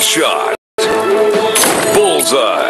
Shot. Bullseye.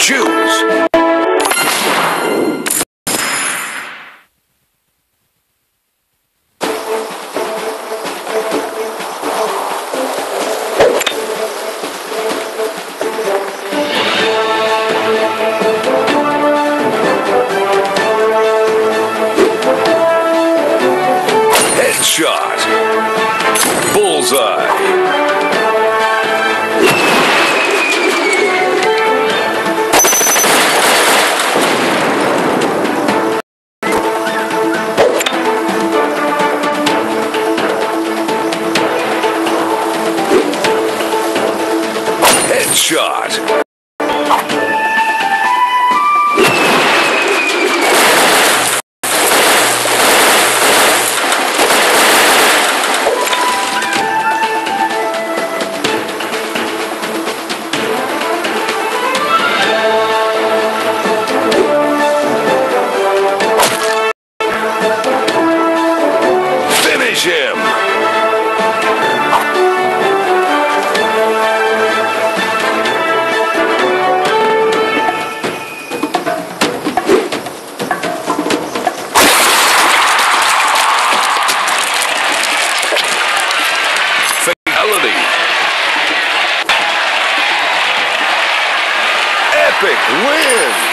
choose. Headshot. Bullseye. Headshot. Epic win.